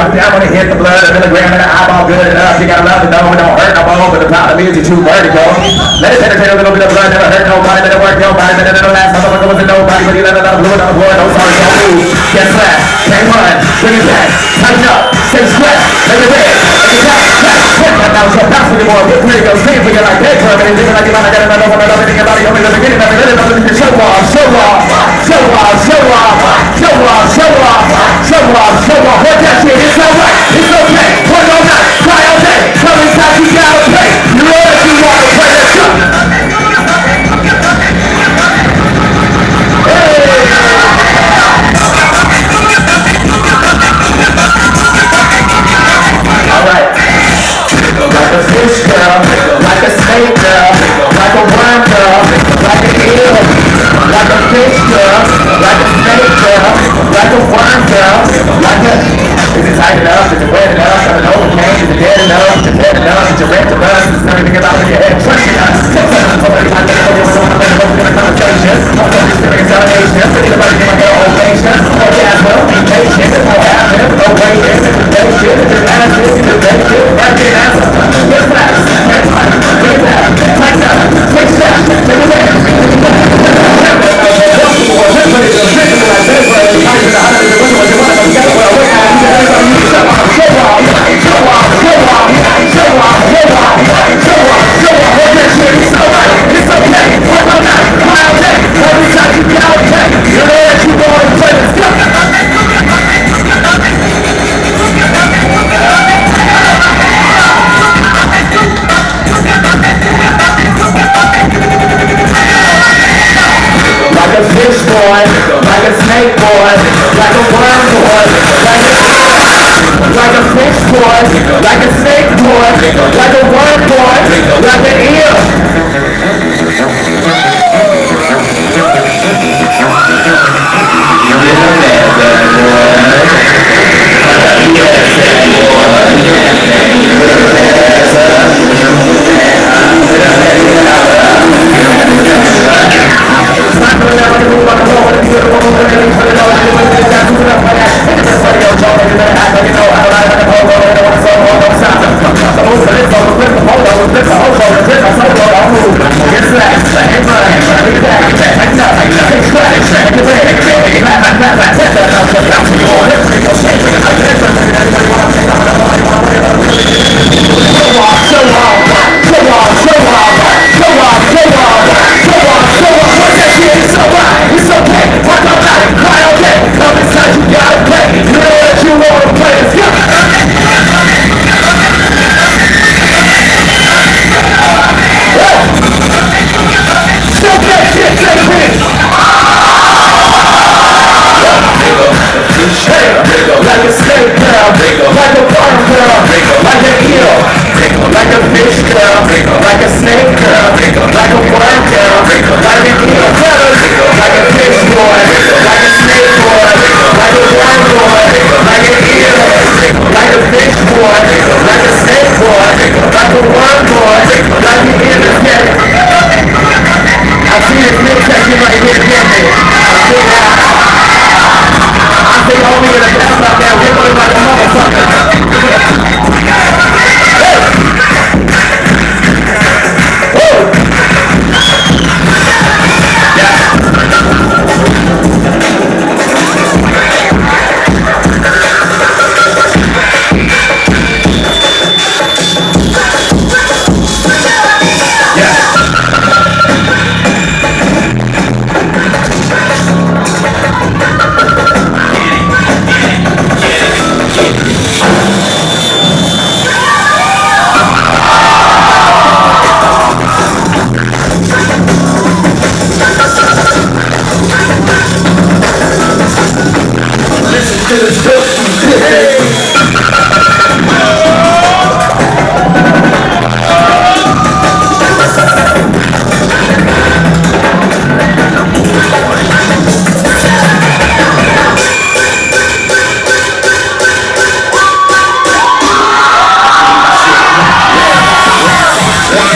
Drop down when it hit the blood, a milligram in the eyeball, good enough. You gotta love the dome, it don't hurt no more, but the problem is you're too vertical. Let it penetrate a little bit of blood, never hurt nobody, let it work nobody, let it last, motherfucker wasn't nobody, but you let a lot of fluid on the board, no sorry, don't move. Get flat, can't bring it back, tighten up, stay sweat, make it red, make it back, back, back, back, now it's your bounce anymore, get free, go scream for you like that, curve, and it's like you're not gonna run over, run over, think about it, you're gonna get it, never let it, like a snake boy, like a worm boy, like a like a fish boy, like a snake boy, like a worm boy.